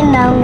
I know